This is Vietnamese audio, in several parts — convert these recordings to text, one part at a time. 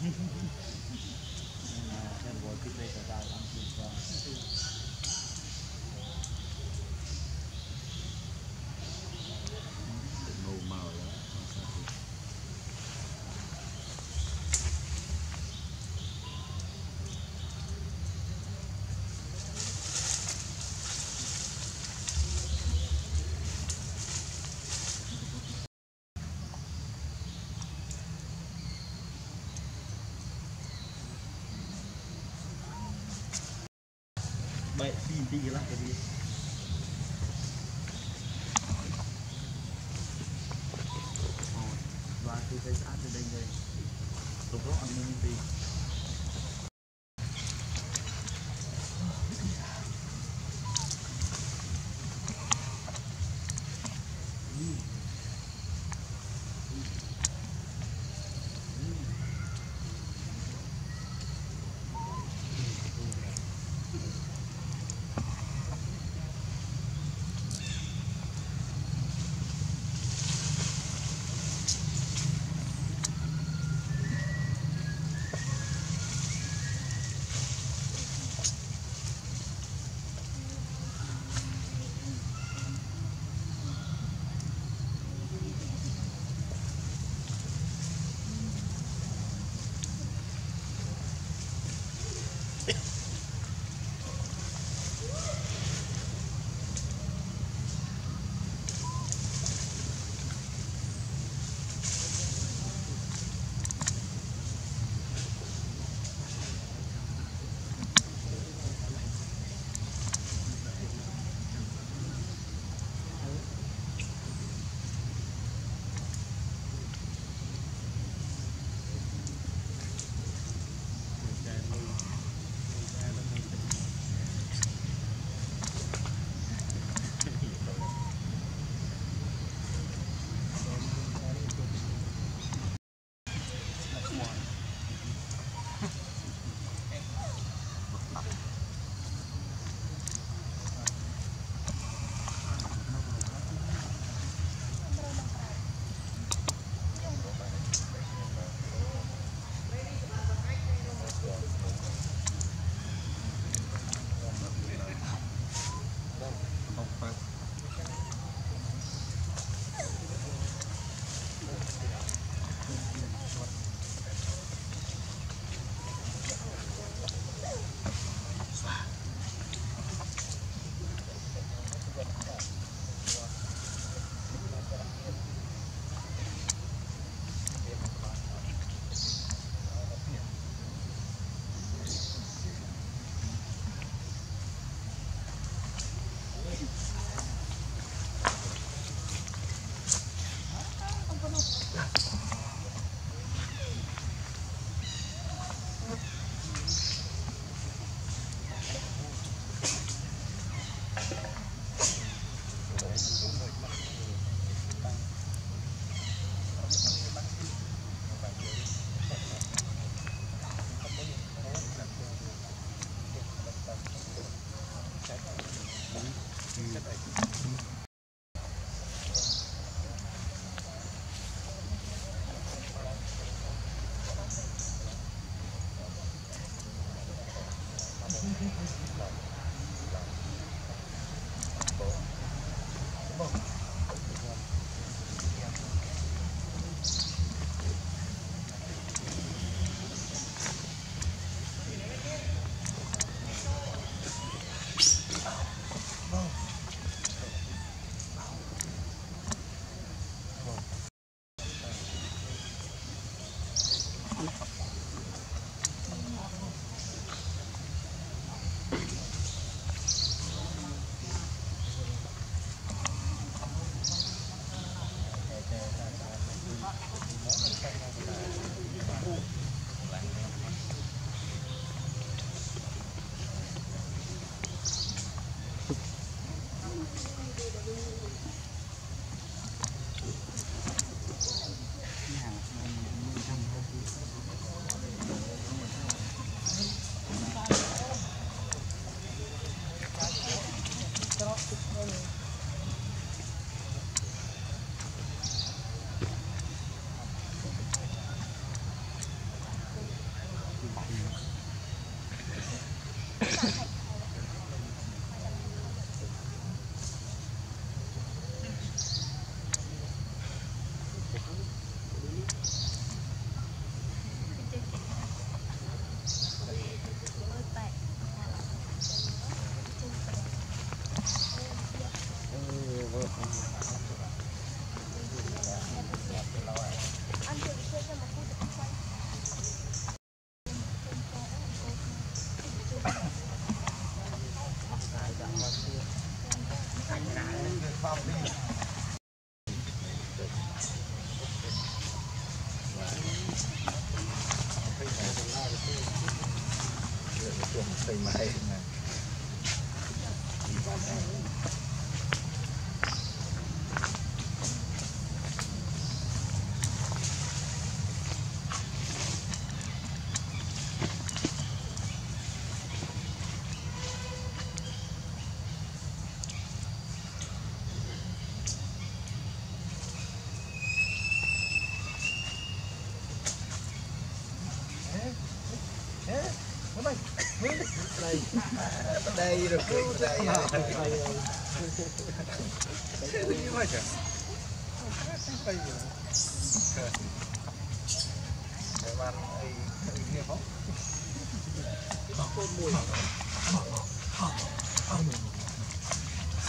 nên là xem bộ phim đây là vào ăn baik tinggi lah jadi và tôi thấy sát từ đây đây lúc đó ăn nên đi. Amen. Đây rồi cười đây như vậy chứ để bạn ấy nghe không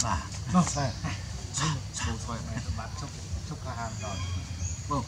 à nó sai sao xoay bạn chốc chốc hàng rồi vâng.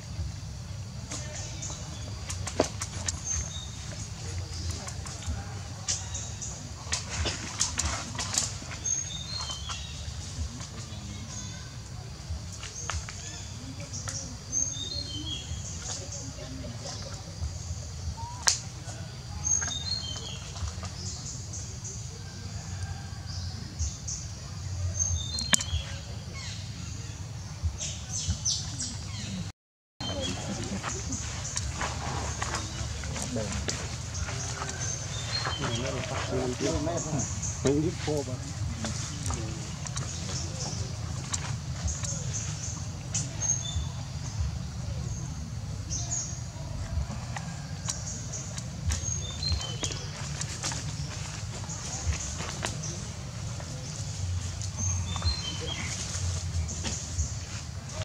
Né? Tem de fogo. Né?